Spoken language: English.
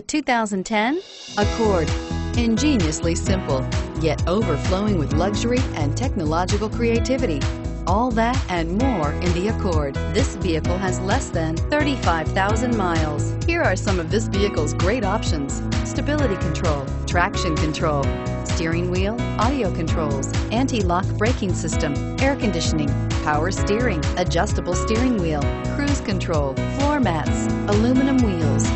The 2010 Accord. Ingeniously simple, yet overflowing with luxury and technological creativity. All that and more in the Accord. This vehicle has less than 35,000 miles. Here are some of this vehicle's great options. Stability control, traction control, steering wheel, audio controls, anti-lock braking system, air conditioning, power steering, adjustable steering wheel, cruise control, floor mats, aluminum wheels,